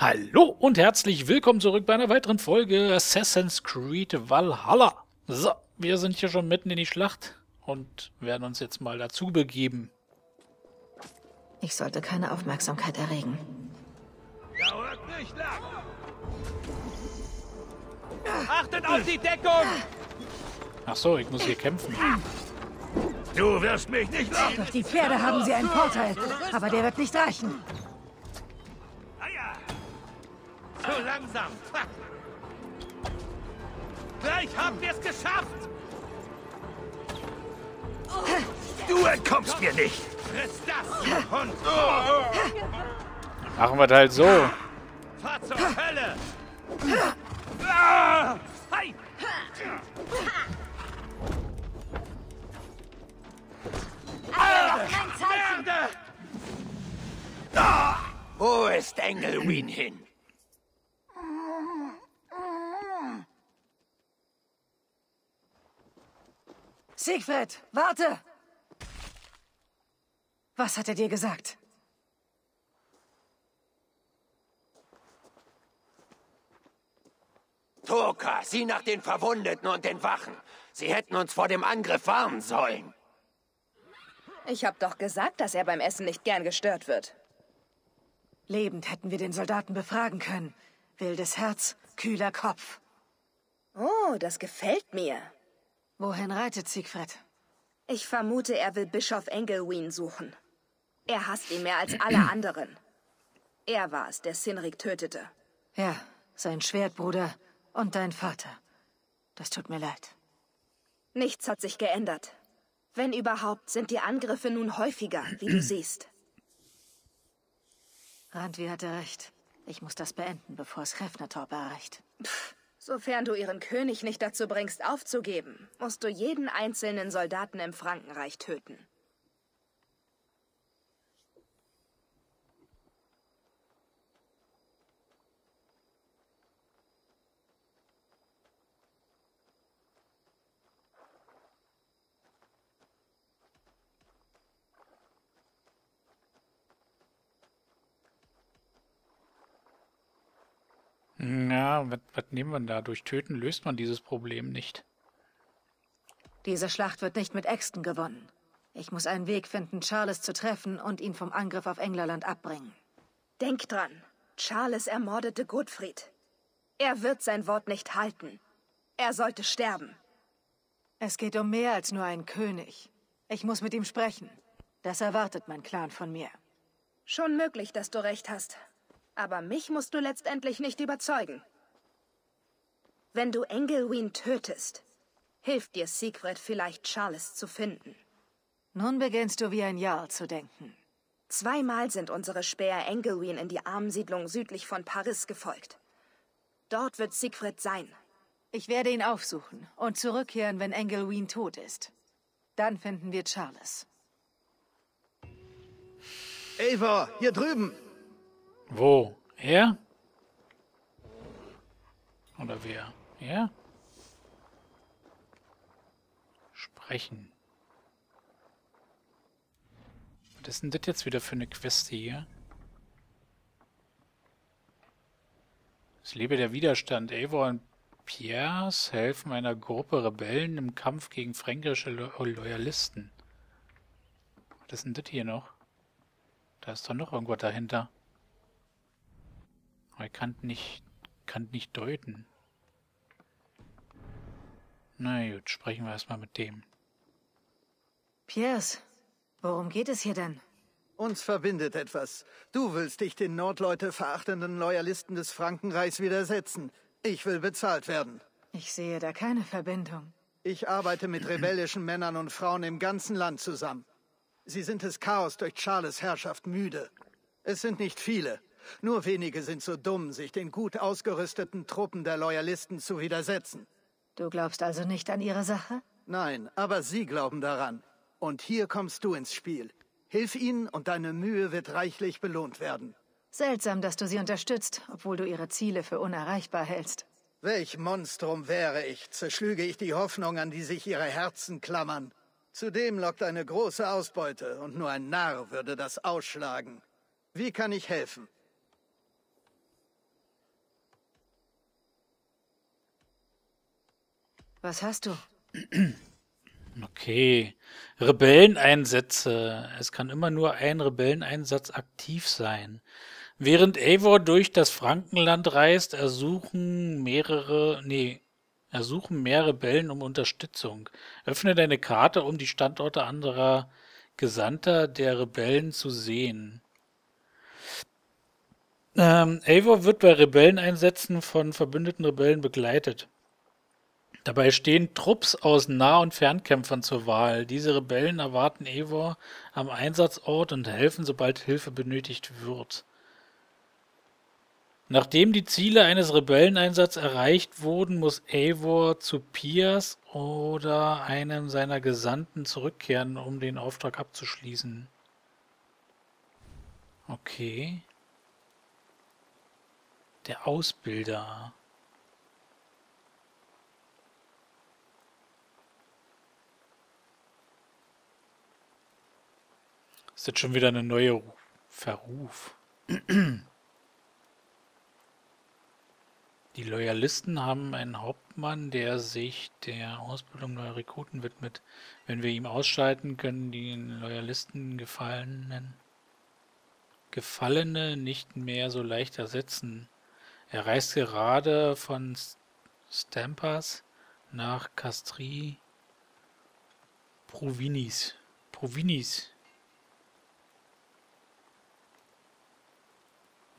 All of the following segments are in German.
Hallo und herzlich willkommen zurück bei einer weiteren Folge Assassin's Creed Valhalla. So, wir sind hier schon mitten in die Schlacht und werden uns jetzt mal dazu begeben. Ich sollte keine Aufmerksamkeit erregen. Dauert nicht lang. Achtet auf die Deckung! Ach so, ich muss hier kämpfen. Du wirst mich nicht locken. Durch die Pferde haben sie einen Vorteil, aber der wird nicht reichen. Zu langsam. Ha. Gleich haben wir es geschafft. Du entkommst mir nicht. Friss das, du Hund. Machen wir das halt so. Fahr zur Hölle. Ah. Hei. Erde. Ah. Wo ist Engelwin hin? Siegfried, warte! Was hat er dir gesagt? Toka, sieh nach den Verwundeten und den Wachen. Sie hätten uns vor dem Angriff warnen sollen. Ich hab doch gesagt, dass er beim Essen nicht gern gestört wird. Lebend hätten wir den Soldaten befragen können. Wildes Herz, kühler Kopf. Oh, das gefällt mir. Wohin reitet Siegfried? Ich vermute, er will Bischof Engelwin suchen. Er hasst ihn mehr als alle anderen. Er war es, der Sinrik tötete. Ja, sein Schwertbruder und dein Vater. Das tut mir leid. Nichts hat sich geändert. Wenn überhaupt, sind die Angriffe nun häufiger, wie du siehst. Randvi hatte recht. Ich muss das beenden, bevor es Refnertorp erreicht. Sofern du ihren König nicht dazu bringst, aufzugeben, musst du jeden einzelnen Soldaten im Frankenreich töten. Was, was nehmen wir da? Durch Töten löst man dieses Problem nicht. Diese Schlacht wird nicht mit Äxten gewonnen. Ich muss einen Weg finden, Charles zu treffen und ihn vom Angriff auf Englerland abbringen. Denk dran, Charles ermordete Gottfried. Er wird sein Wort nicht halten. Er sollte sterben. Es geht um mehr als nur einen König. Ich muss mit ihm sprechen. Das erwartet mein Clan von mir. Schon möglich, dass du recht hast. Aber mich musst du letztendlich nicht überzeugen. Wenn du Engelwin tötest, hilft dir Siegfried vielleicht, Charles zu finden. Nun beginnst du wie ein Jarl zu denken. Zweimal sind unsere Späher Engelwin in die Armensiedlung südlich von Paris gefolgt. Dort wird Siegfried sein. Ich werde ihn aufsuchen und zurückkehren, wenn Engelwin tot ist. Dann finden wir Charles. Eivor, hier drüben. Wo? Er? Oder wer? Er? Sprechen. Was ist denn das jetzt wieder für eine Queste hier? Es lebe der Widerstand. Eivor und Piers helfen einer Gruppe Rebellen im Kampf gegen fränkische Lo Loyalisten. Was ist denn das hier noch? Da ist doch noch irgendwas dahinter. Aber ich kann nicht, kann nicht deuten. Na gut, sprechen wir erstmal mit dem. Piers, worum geht es hier denn? Uns verbindet etwas. Du willst dich den Nordleute verachtenden Loyalisten des Frankenreichs widersetzen. Ich will bezahlt werden. Ich sehe da keine Verbindung. Ich arbeite mit rebellischen Männern und Frauen im ganzen Land zusammen. Sie sind des Chaos durch Charles Herrschaft müde. Es sind nicht viele. Nur wenige sind so dumm, sich den gut ausgerüsteten Truppen der Loyalisten zu widersetzen. Du glaubst also nicht an ihre Sache? Nein, aber sie glauben daran. Und hier kommst du ins Spiel. Hilf ihnen und deine Mühe wird reichlich belohnt werden. Seltsam, dass du sie unterstützt, obwohl du ihre Ziele für unerreichbar hältst. Welch Monstrum wäre ich, zerschlüge ich die Hoffnung, an die sich ihre Herzen klammern. Zudem lockt eine große Ausbeute, und nur ein Narr würde das ausschlagen. Wie kann ich helfen? Was hast du? Okay. Rebelleneinsätze. Es kann immer nur ein Rebelleneinsatz aktiv sein. Während Eivor durch das Frankenland reist, ersuchen mehrere, nee, ersuchen mehr Rebellen um Unterstützung. Öffne deine Karte, um die Standorte anderer Gesandter der Rebellen zu sehen. Ähm, Eivor wird bei Rebelleneinsätzen von verbündeten Rebellen begleitet. Dabei stehen Trupps aus Nah- und Fernkämpfern zur Wahl. Diese Rebellen erwarten Eivor am Einsatzort und helfen, sobald Hilfe benötigt wird. Nachdem die Ziele eines Rebelleneinsatzes erreicht wurden, muss Eivor zu Piers oder einem seiner Gesandten zurückkehren, um den Auftrag abzuschließen. Okay. Der Ausbilder. Ist jetzt schon wieder eine neue Verruf. Die Loyalisten haben einen Hauptmann, der sich der Ausbildung neuer Rekruten widmet. Wenn wir ihn ausschalten, können die Loyalisten Gefallenen, Gefallene nicht mehr so leicht ersetzen. Er reist gerade von Stampas nach Castri Provinis. Provinis.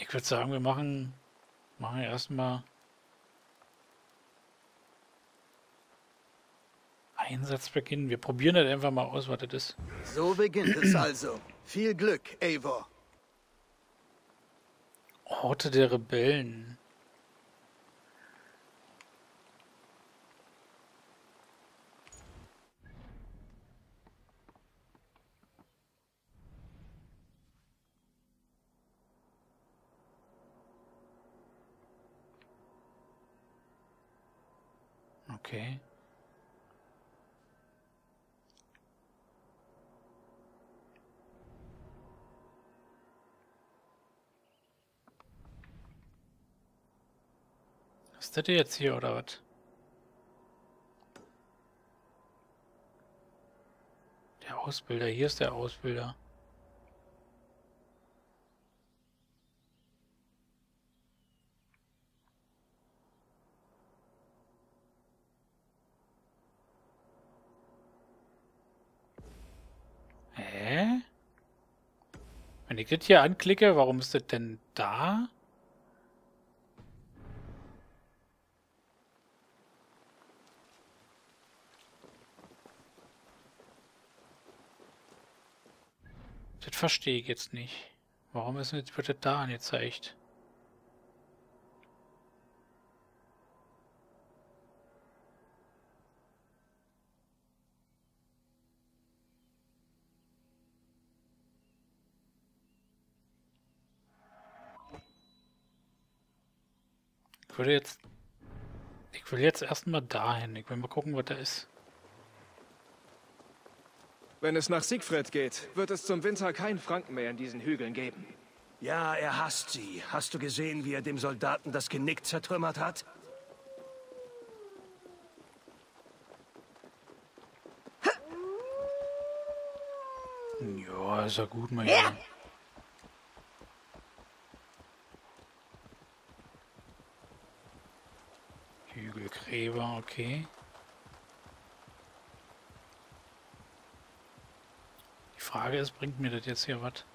Ich würde sagen, wir machen, machen erstmal Einsatzbeginn. Wir probieren das einfach mal aus, was das ist. So beginnt es also. Viel Glück, Eivor. Orte der Rebellen. Okay. Ist das jetzt hier oder was? Der Ausbilder, hier ist der Ausbilder. Hä? Wenn ich das hier anklicke, warum ist das denn da? Das verstehe ich jetzt nicht. Warum ist jetzt, wird das da angezeigt? Ich würde jetzt... Ich will jetzt erstmal dahin. Ich will mal gucken, was da ist. Wenn es nach Siegfried geht, wird es zum Winter kein Franken mehr in diesen Hügeln geben. Ja, er hasst sie. Hast du gesehen, wie er dem Soldaten das Genick zertrümmert hat? Ja, ist ja gut, mein Junge. Hügelgräber, okay. Die Frage ist, bringt mir das jetzt hier was?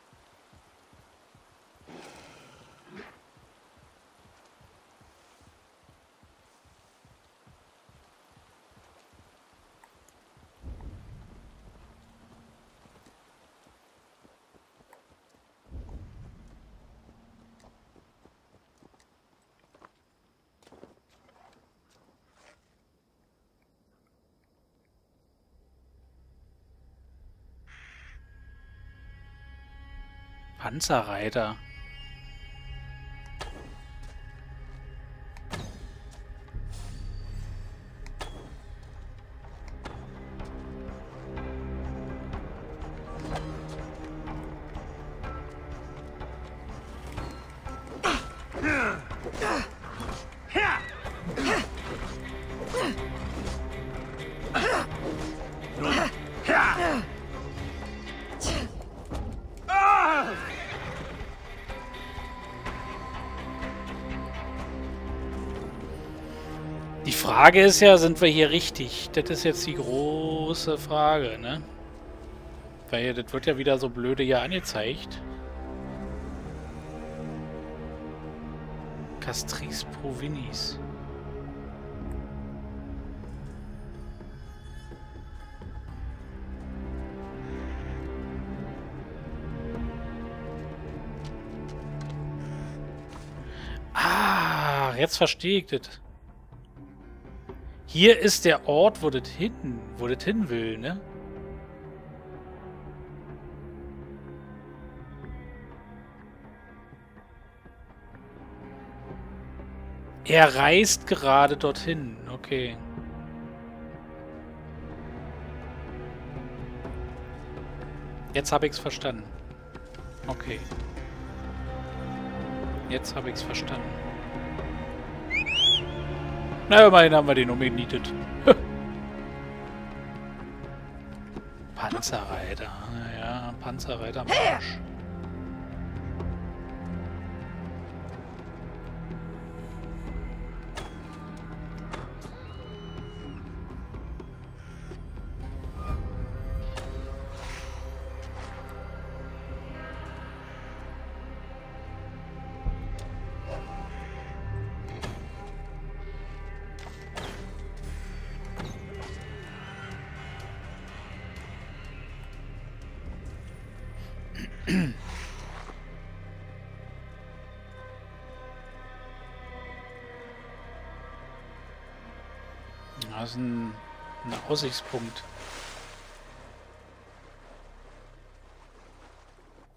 Panzerreiter. Frage ist ja, sind wir hier richtig? Das ist jetzt die große Frage, ne? Weil das wird ja wieder so blöde hier angezeigt. Castris Provinis. Ah, jetzt verstehe ich das. Hier ist der Ort, wo das hin, wo das hin will, ne? Er reist gerade dorthin. Okay. Jetzt habe ich es verstanden. Okay. Jetzt habe ich es verstanden. Na, immerhin haben wir den umgenietet. Panzerreiter. Ja, Panzerreiter Marsch. Das ist ein, ein Aussichtspunkt.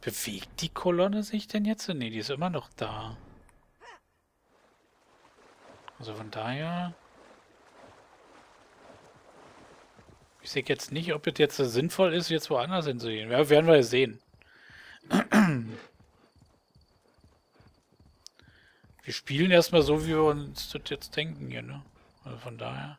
Bewegt die Kolonne sich denn jetzt? Nee, die ist immer noch da. Also von daher... Ich sehe jetzt nicht, ob es jetzt sinnvoll ist, jetzt woanders hinzugehen. Ja, werden wir ja sehen. Wir spielen erstmal so, wie wir uns das jetzt denken hier, ne? Also von daher...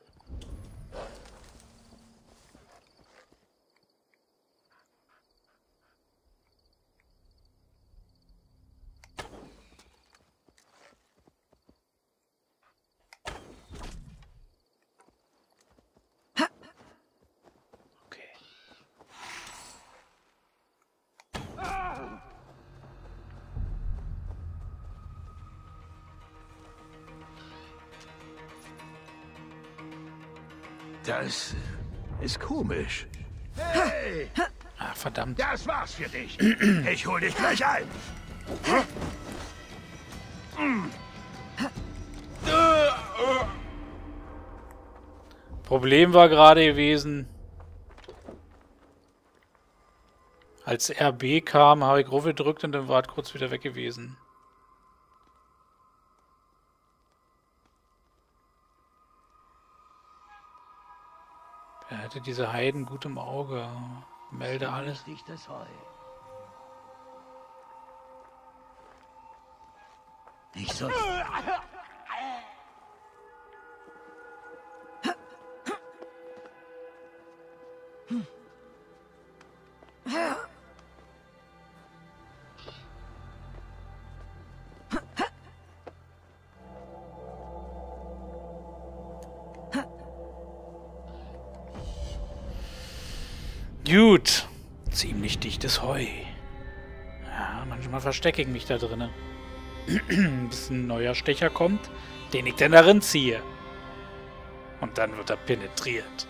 verdammt. Das war's für dich. Ich hol dich gleich ein. Problem war gerade gewesen, als RB kam, habe ich Ruf gedrückt und dann war es kurz wieder weg gewesen. Er hatte diese Heiden gut im Auge. Melde alles. Dich das Heu. Ich soll. Gut. Ziemlich dichtes Heu. Ja, manchmal verstecke ich mich da drinnen. Bis ein neuer Stecher kommt, den ich dann darin ziehe. Und dann wird er penetriert.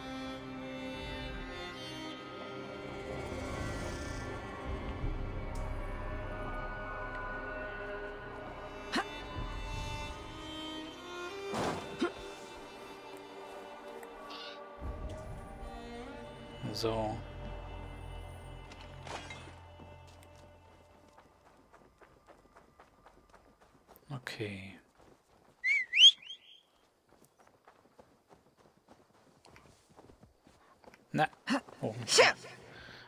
So.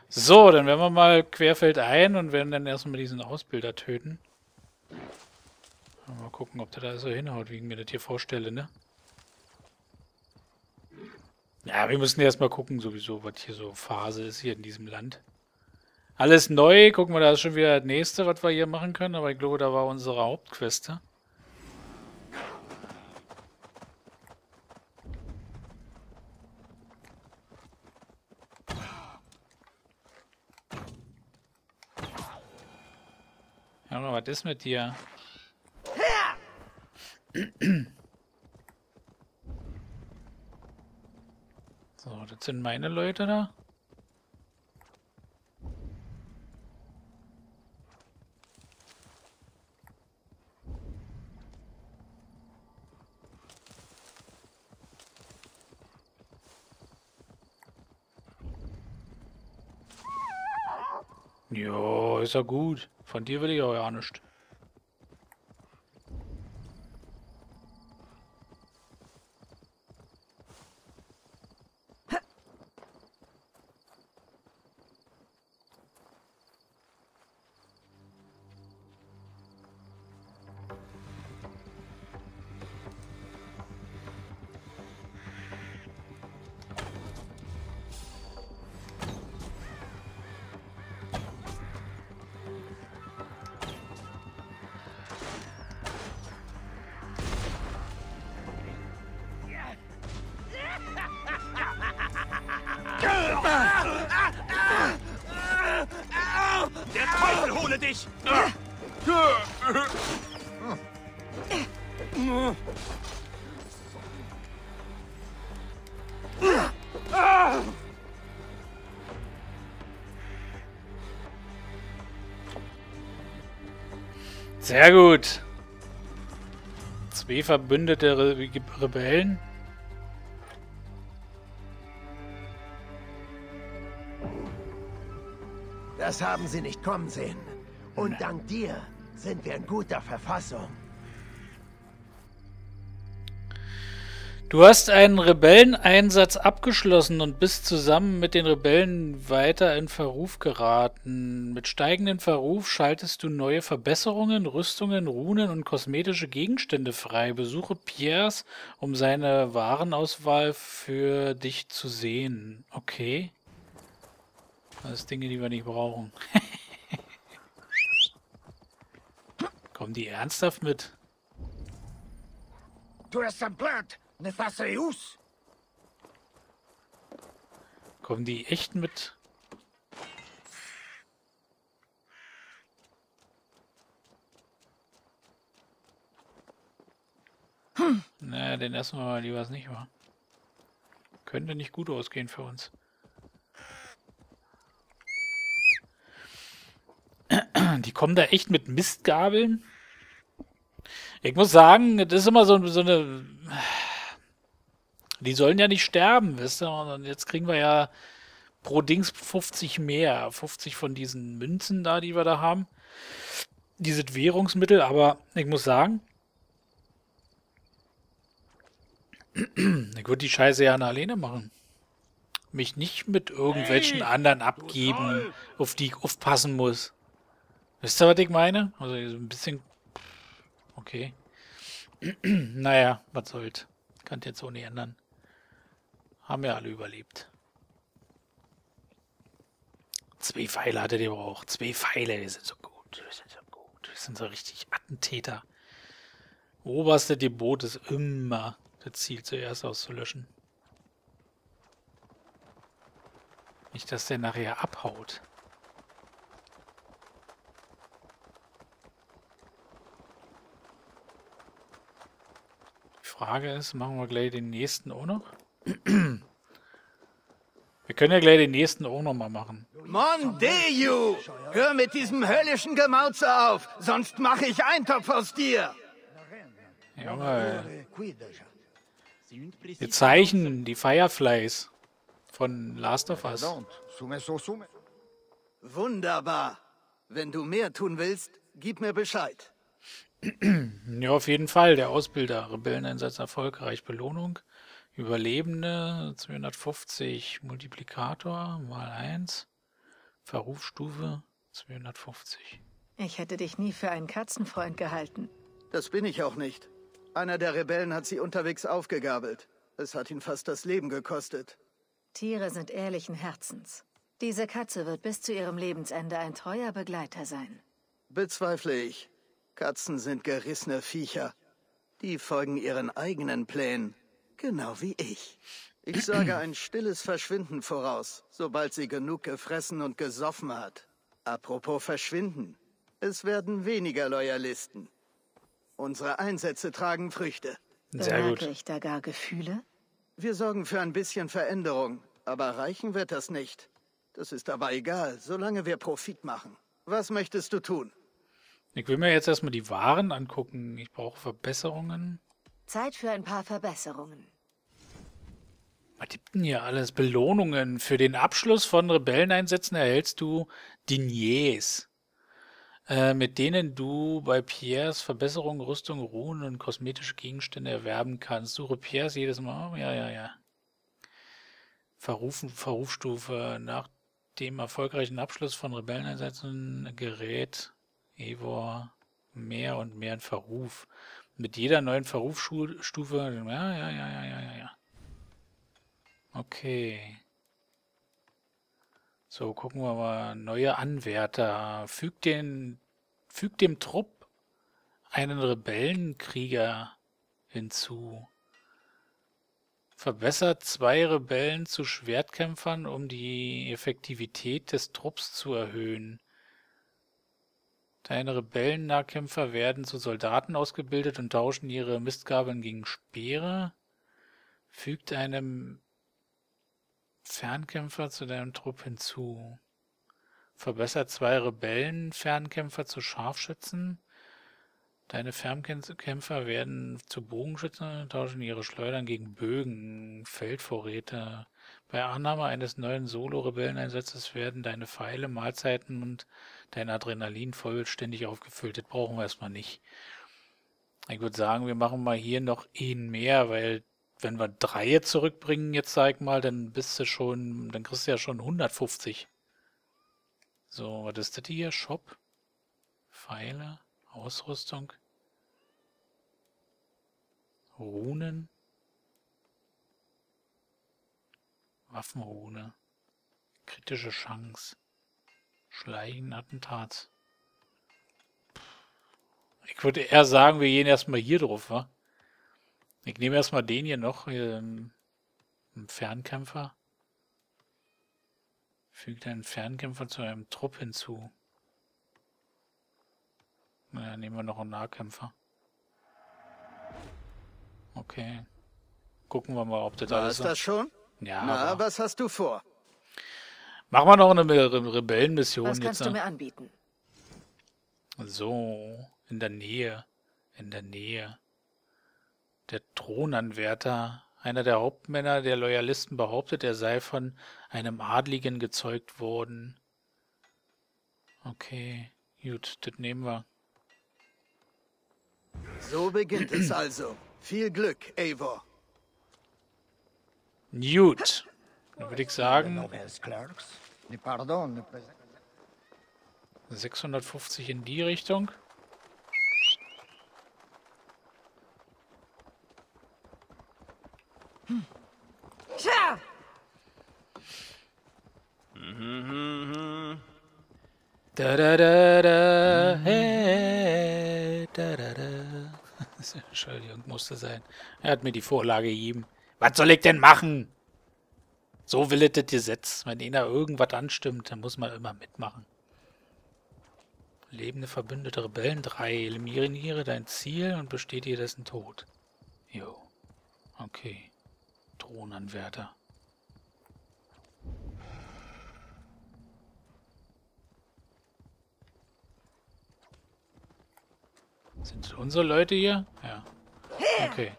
So, dann werden wir mal querfeld ein und werden dann erstmal diesen Ausbilder töten. Mal gucken, ob der da so hinhaut, wie ich mir das hier vorstelle, ne? Ja, wir müssen erstmal gucken, sowieso, was hier so Phase ist hier in diesem Land. Alles neu. Gucken wir, da ist schon wieder das nächste, was wir hier machen können. Aber ich glaube, da war unsere Hauptqueste. Junge, was ist mit dir? So, das sind meine Leute da. Ja, ist ja gut. Von dir will ich auch ja nicht. Sehr gut. Zwei verbündete Re Rebellen. Das haben sie nicht kommen sehen. Und dank dir sind wir in guter Verfassung. Du hast einen Rebelleneinsatz abgeschlossen und bist zusammen mit den Rebellen weiter in Verruf geraten. Mit steigendem Verruf schaltest du neue Verbesserungen, Rüstungen, Runen und kosmetische Gegenstände frei. Besuche Piers, um seine Warenauswahl für dich zu sehen. Okay. Das sind Dinge, die wir nicht brauchen. Kommen die ernsthaft mit? Tu es semblant, Nephaseus! Kommen die echt mit? Hm. Na, den wir mal lieber es nicht, wa? Könnte nicht gut ausgehen für uns. Die kommen da echt mit Mistgabeln. Ich muss sagen, das ist immer so, so eine. Die sollen ja nicht sterben, wisst ihr? Und jetzt kriegen wir ja pro Dings 50 mehr. 50 von diesen Münzen da, die wir da haben. Diese Währungsmittel, aber ich muss sagen, ich würde die Scheiße ja alleine machen. Mich nicht mit irgendwelchen hey, anderen abgeben, auf die ich aufpassen muss. Wisst ihr, was ich meine? Also so ein bisschen. Okay. naja, was soll's. Kann jetzt so nicht ändern. Haben ja alle überlebt. Zwei Pfeile hatte der auch. Zwei Pfeile, die sind so gut. Die sind so gut. Die sind so richtig Attentäter. Oberste Gebot ist immer das Ziel zuerst auszulöschen. Nicht, dass der nachher abhaut. Frage ist, machen wir gleich den nächsten auch noch? Wir können ja gleich den nächsten auch noch mal machen. Mon Deju! Hör mit diesem höllischen Gemauze auf, sonst mache ich Eintopf aus dir! Junge. Wir zeichnen die Fireflies von Last of Us. Wunderbar. Wenn du mehr tun willst, gib mir Bescheid. Ja, auf jeden Fall. Der Ausbilder. Rebelleneinsatz erfolgreich. Belohnung. Überlebende 250. Multiplikator mal 1. Verrufsstufe 250. Ich hätte dich nie für einen Katzenfreund gehalten. Das bin ich auch nicht. Einer der Rebellen hat sie unterwegs aufgegabelt. Es hat ihn fast das Leben gekostet. Tiere sind ehrlichen Herzens. Diese Katze wird bis zu ihrem Lebensende ein treuer Begleiter sein. Bezweifle ich. Katzen sind gerissene Viecher. Die folgen ihren eigenen Plänen, genau wie ich. Ich sage ein stilles Verschwinden voraus, sobald sie genug gefressen und gesoffen hat. Apropos Verschwinden. Es werden weniger Loyalisten. Unsere Einsätze tragen Früchte. Sehr Bemerke gut. ich da gar Gefühle? Wir sorgen für ein bisschen Veränderung, aber reichen wird das nicht. Das ist aber egal, solange wir Profit machen. Was möchtest du tun? Ich will mir jetzt erstmal die Waren angucken. Ich brauche Verbesserungen. Zeit für ein paar Verbesserungen. Was gibt denn hier alles? Belohnungen. Für den Abschluss von Rebelleneinsätzen erhältst du Diniers, äh, mit denen du bei Pierres Verbesserung, Rüstung, Ruhen und kosmetische Gegenstände erwerben kannst. Suche Pierres jedes Mal. Oh, ja, ja, ja. Verrufen, Verrufstufe. Nach dem erfolgreichen Abschluss von Rebelleneinsätzen gerät Evor mehr und mehr in Verruf. Mit jeder neuen Verrufsstufe. Ja, ja, ja, ja, ja, ja. Okay. So, gucken wir mal. Neue Anwärter. Fügt den, fügt dem Trupp einen Rebellenkrieger hinzu. Verbessert zwei Rebellen zu Schwertkämpfern, um die Effektivität des Trupps zu erhöhen. Deine Rebellennahkämpfer werden zu Soldaten ausgebildet und tauschen ihre Mistgabeln gegen Speere. Fügt einem Fernkämpfer zu deinem Trupp hinzu. Verbessert zwei Rebellen-Fernkämpfer zu Scharfschützen. Deine Fernkämpfer werden zu Bogenschützen und tauschen ihre Schleudern gegen Bögen, Feldvorräte. Bei Annahme eines neuen Solo-Rebelleneinsatzes werden deine Pfeile, Mahlzeiten und dein Adrenalin vollständig aufgefüllt. Das brauchen wir erstmal nicht. Ich würde sagen, wir machen mal hier noch einen mehr, weil wenn wir drei zurückbringen, jetzt sag ich mal, dann bist du schon, dann kriegst du ja schon 150. So, was ist das hier? Shop? Pfeile? Ausrüstung? Runen? Waffenrune? Kritische Chance? Schleichen, Attentats? Ich würde eher sagen, wir gehen erstmal hier drauf, wa? Ich nehme erstmal den hier noch, hier, ähm, einen Fernkämpfer. Fügt einen Fernkämpfer zu einem Trupp hinzu. Na, dann nehmen wir noch einen Nahkämpfer. Okay. Gucken wir mal, ob das War alles es das schon? Ja, Na, aber was hast du vor? machen wir noch eine Re Rebellenmission Was jetzt. kannst du ne? mir anbieten? So, in der Nähe, in der Nähe. Der Thronanwärter, einer der Hauptmänner der Loyalisten, behauptet, er sei von einem Adligen gezeugt worden. Okay, gut, das nehmen wir. So beginnt es also. Viel Glück, Eivor. Gut, dann würde ich sagen, Nobles clerks, the pardon, the pres- 650 in die Richtung. Tja! Da da da da, hey, da da da. Entschuldigung, musste sein. Er hat mir die Vorlage gegeben. Was soll ich denn machen? So will das Gesetz. Wenn einer irgendwas anstimmt, dann muss man immer mitmachen. Lebende verbündete Rebellen 3. Eliminiere dein Ziel und bestätige dessen Tod. Jo. Okay. Thronanwärter. Sind das unsere Leute hier? Ja. Okay.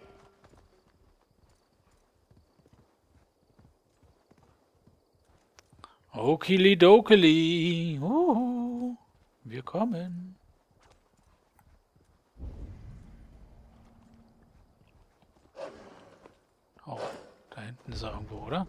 Okili dokili. Uhu. Wir kommen. Oh, da hinten ist er irgendwo, oder?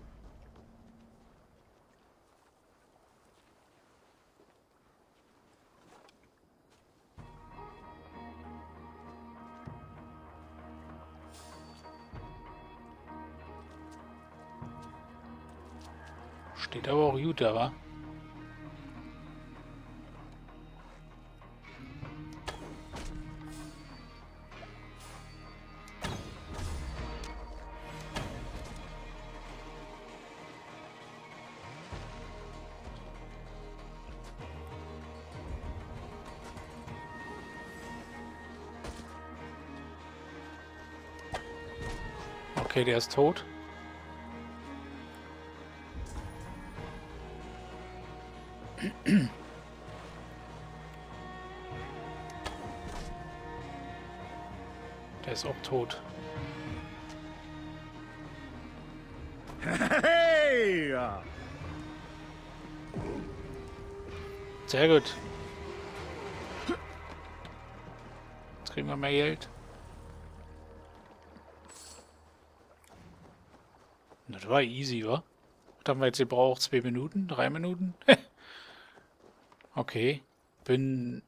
Steht aber auch gut da, wa? Okay, der ist tot. Tot. Sehr gut. Jetzt kriegen wir mehr Geld. Das war easy, wa? Was haben wir jetzt gebraucht? Zwei Minuten? Drei Minuten? okay. Bin...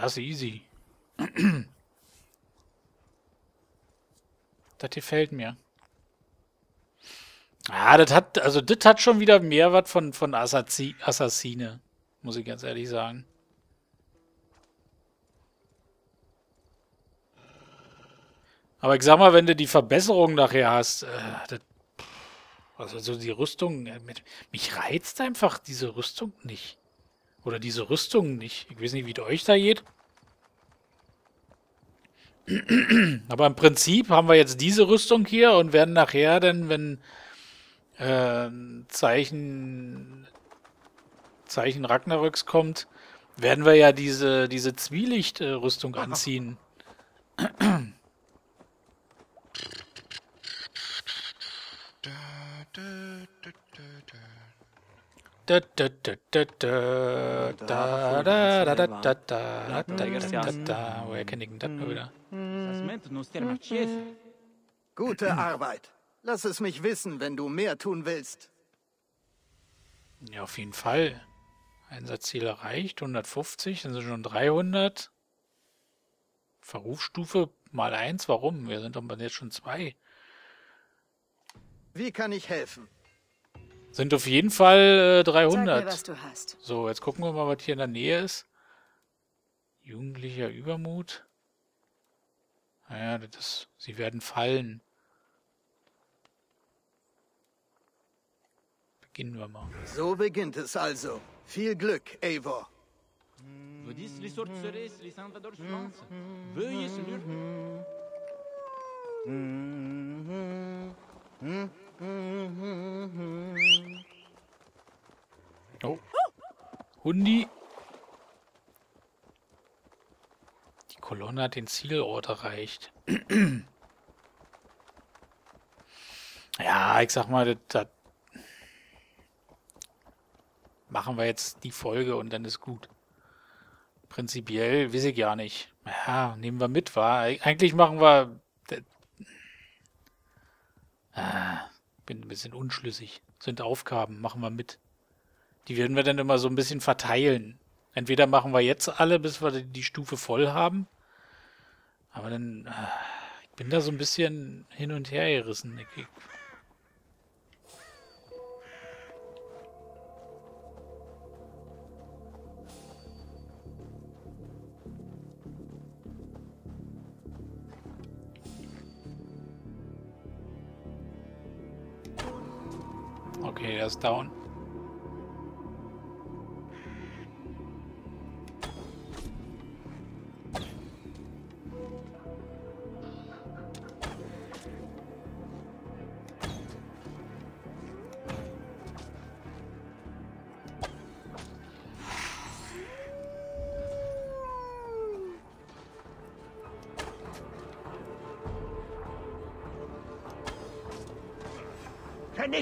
Das ist easy. das gefällt mir. Ah, das hat, also das hat schon wieder mehr was von, von Assassi Assassine, muss ich ganz ehrlich sagen. Aber ich sag mal, wenn du die Verbesserung nachher hast, äh, das, also so die Rüstung, äh, mit, mich reizt einfach diese Rüstung nicht. Oder diese Rüstung nicht. Ich weiß nicht, wie es euch da geht. Aber im Prinzip haben wir jetzt diese Rüstung hier und werden nachher dann, wenn äh, Zeichen, Zeichen Ragnaröks kommt, werden wir ja diese, diese Zwielichtrüstung anziehen. Woher kenne ich denn das nur wieder? Gute Arbeit. Lass es mich wissen, wenn du mehr tun willst. Ja, auf jeden Fall. Einsatzziel erreicht, 150, dann sind schon 300. Verrufsstufe mal 1, warum? Wir sind doch jetzt schon zwei. Wie kann ich helfen? Sind auf jeden Fall äh, Sag 300. mir, was du hast. So, jetzt gucken wir mal, was hier in der Nähe ist. Jugendlicher Übermut. Naja, das ist, sie werden fallen. Beginnen wir mal. So beginnt es also. Viel Glück, Eivor. France. Veuillez se lure. Oh. Hundi. Die Kolonne hat den Zielort erreicht. ja, ich sag mal, das, das machen wir jetzt die Folge und dann ist gut. Prinzipiell weiß ich ja nicht. Ja, nehmen wir mit, war. Eigentlich machen wir. Ah, bin ein bisschen unschlüssig. Sind Aufgaben, machen wir mit. Die werden wir dann immer so ein bisschen verteilen. Entweder machen wir jetzt alle, bis wir die Stufe voll haben. Aber dann. ah, Ich bin da so ein bisschen hin und her gerissen. Ich, He has down.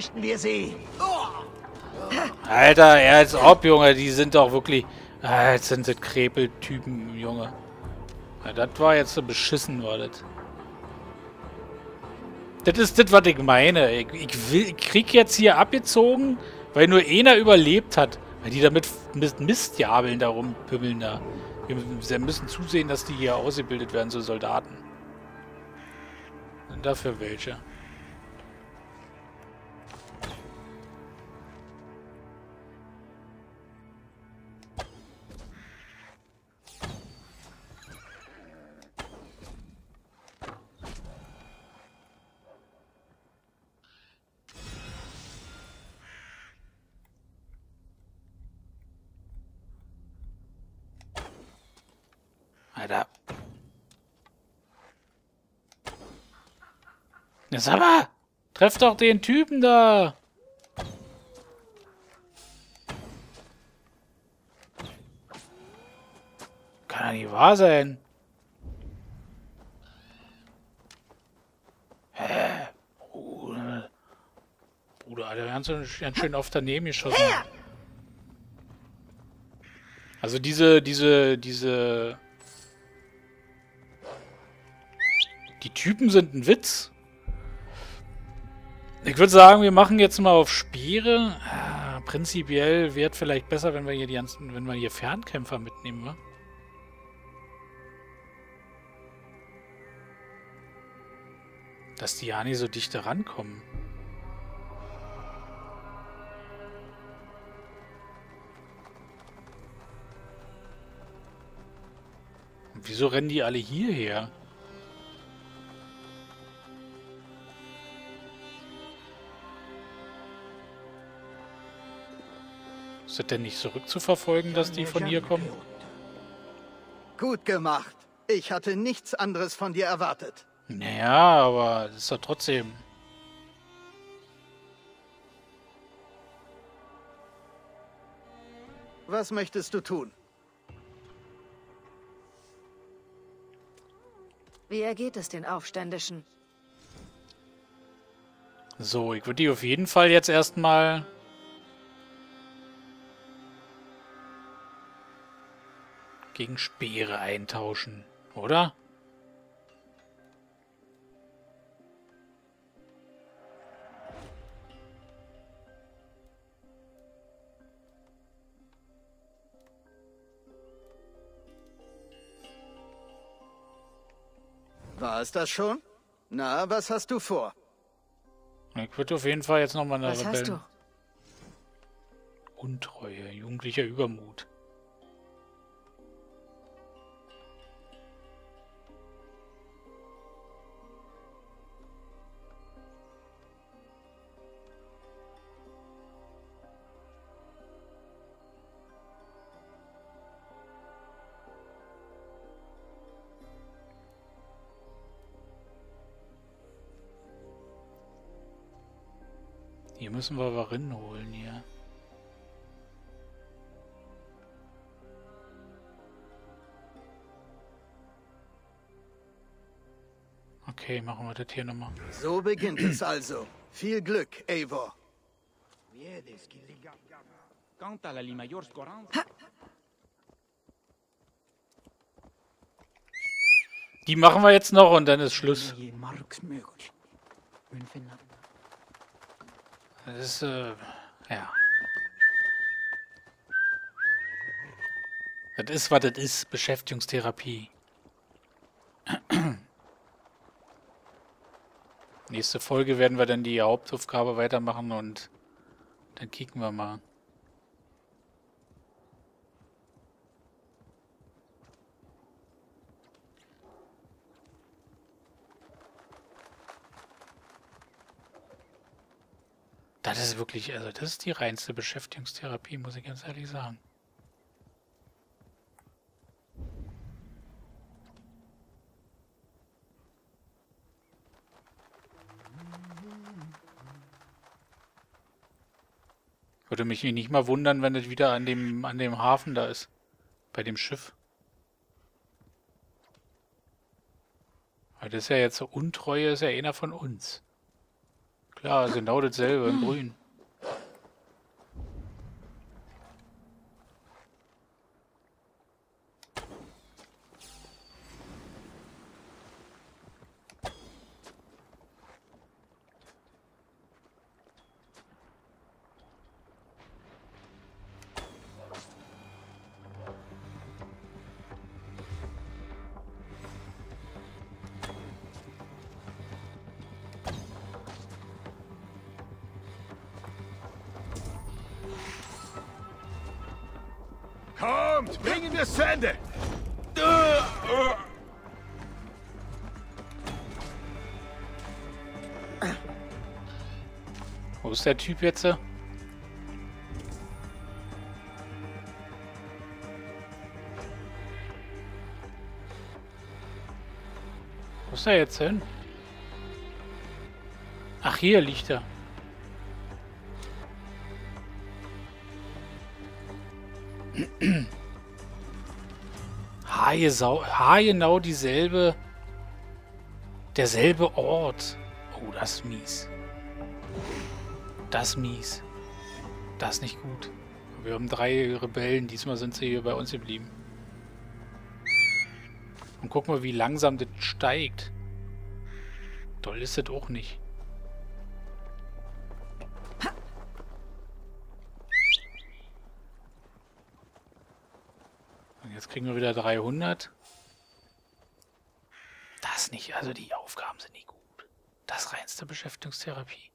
Vernichten wir sie! Alter, er als ob, Junge, die sind doch wirklich. Ah, jetzt sind das Krepeltypen, Junge. Ja, das war jetzt so beschissen, war das. Das ist das, was ich meine. Ich, ich, will, ich krieg jetzt hier abgezogen, weil nur einer überlebt hat. Weil die damit mit Mistjabeln da rumpümmeln da. Wir müssen zusehen, dass die hier ausgebildet werden zu Soldaten. Und dafür welche. Da. Na sag mal! Treff doch den Typen da! Kann ja nicht wahr sein. Hä? Bruder. Bruder, Alter, ganz, ganz schön oft daneben geschossen. Also diese, diese, diese... Die Typen sind ein Witz. Ich würde sagen, wir machen jetzt mal auf Speere. Ah, prinzipiell wäre es vielleicht besser, wenn wir hier die ganzen, wenn wir hier Fernkämpfer mitnehmen, wa? Dass die ja nicht so dicht rankommen. Wieso rennen die alle hierher? Ist das denn nicht zurückzuverfolgen, dass die von hier kommen? Gut gemacht. Ich hatte nichts anderes von dir erwartet. Naja, aber das ist doch trotzdem... Was möchtest du tun? Wie ergeht es den Aufständischen? So, ich würde die auf jeden Fall jetzt erstmal... gegen Speere eintauschen, oder? War es das schon? Na, was hast du vor? Ich würde auf jeden Fall jetzt nochmal eine Was hast du? Rebellen... Untreue, jugendlicher Übermut. Müssen wir Warin holen hier. Okay, machen wir das hier nochmal. So beginnt es also. Viel Glück, Eivor. Die machen wir jetzt noch und dann ist Schluss. Das ist, äh, ja. Das ist, was das ist. Beschäftigungstherapie. Nächste Folge werden wir dann die Hauptaufgabe weitermachen und dann kicken wir mal. Das ist wirklich, also das ist die reinste Beschäftigungstherapie, muss ich ganz ehrlich sagen. Würde mich nicht mal wundern, wenn es wieder an dem, an dem Hafen da ist. Bei dem Schiff. Weil das ist ja jetzt so Untreue, ist ja einer von uns. Klar, genau dasselbe in grün. Kommt, bringen wir es zu Ende. Wo ist der Typ jetzt? Wo ist er jetzt hin? Ach, hier liegt er. Haargenau dieselbe... Derselbe Ort. Oh, das ist mies. Das ist mies. Das ist nicht gut. Wir haben drei Rebellen. Diesmal sind sie hier bei uns geblieben. Und guck mal, wie langsam das steigt. Toll ist das auch nicht. Kriegen wir wieder 300. Das nicht, also die Aufgaben sind nicht gut. Das reinste Beschäftigungstherapie.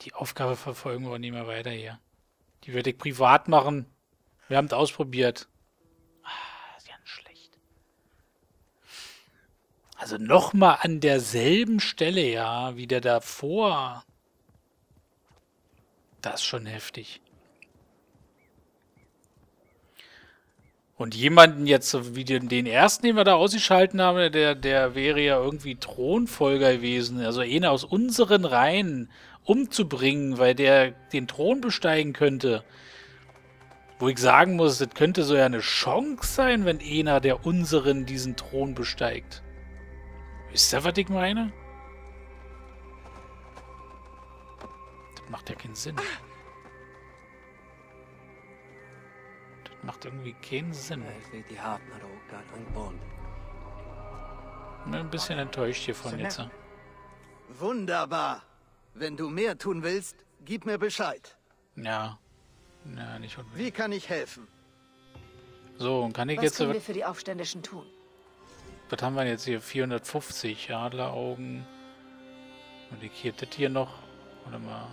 Die Aufgabe verfolgen wir nicht mehr weiter hier. Die werde ich privat machen. Wir haben es ausprobiert. Ah, ist ganz schlecht. Also nochmal an derselben Stelle, ja, wie der davor. Das ist schon heftig. Und jemanden jetzt, wie den, den ersten, den wir da ausgeschalten haben, der, der wäre ja irgendwie Thronfolger gewesen. Also einer aus unseren Reihen umzubringen, weil der den Thron besteigen könnte. Wo ich sagen muss, das könnte so ja eine Chance sein, wenn einer der unseren diesen Thron besteigt. Wisst ihr, was ich meine? Das macht ja keinen Sinn. Macht irgendwie keinen Sinn. Bin ein bisschen enttäuscht hiervon jetzt. Wunderbar. Wenn du mehr tun willst, gib mir Bescheid. Ja. Ja, nicht unbedingt. Wie kann ich helfen? So, und kann ich Was jetzt... können wir für die Aufständischen tun? Was haben wir jetzt hier? 450 Adleraugen. Und ich hier das hier noch. Warte mal.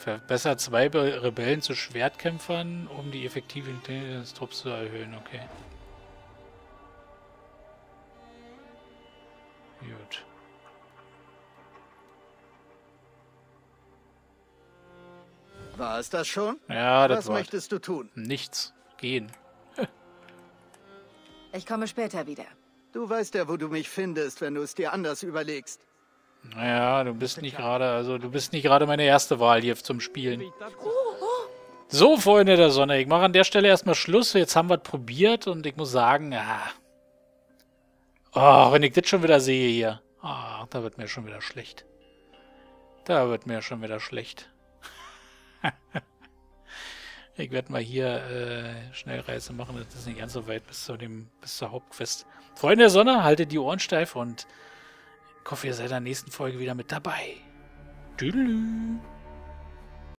Verbessert zwei Be Rebellen zu Schwertkämpfern, um die Effektivität des Trupps zu erhöhen. Okay. Gut. War es das schon? Ja, das Was war möchtest du tun? nichts. Gehen. Ich komme später wieder. Du weißt ja, wo du mich findest, wenn du es dir anders überlegst. Naja, du bist nicht gerade, also du bist nicht gerade meine erste Wahl hier zum Spielen. So, Freunde der Sonne, ich mache an der Stelle erstmal Schluss. Jetzt haben wir es probiert und ich muss sagen, ah. Oh, wenn ich das schon wieder sehe hier. Ah, da wird mir schon wieder schlecht. Da wird mir schon wieder schlecht. ich werde mal hier äh, Schnellreise machen. Das ist nicht ganz so weit bis, zu dem, bis zur Hauptquest. Freunde der Sonne, haltet die Ohren steif und ich hoffe, ihr seid in der nächsten Folge wieder mit dabei. Tüdelü.